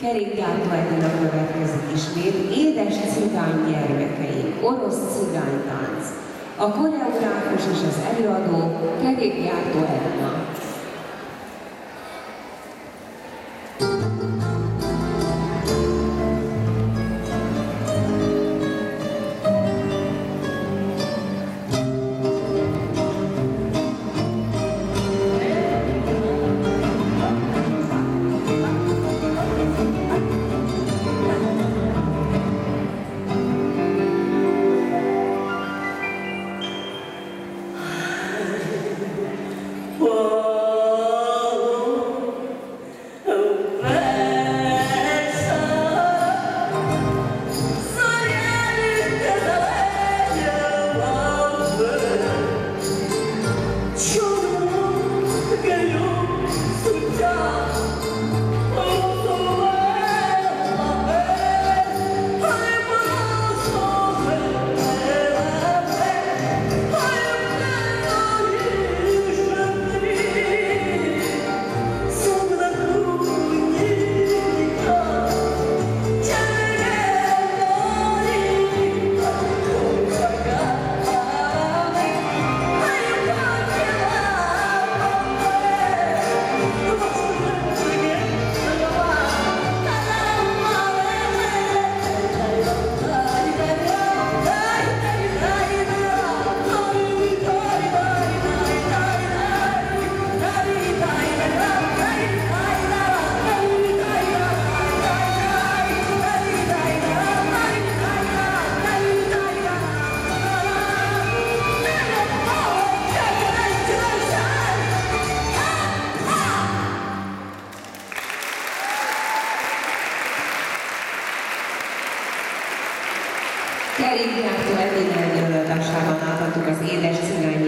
Kerékgyártó Edina következik ismét, édes cigány gyermekeim, orosz cigánytánc. A koreográfus és az előadó Kerékgyártó Edina. Kerékgyártó Edina előadásában átadtuk az Édes Cigány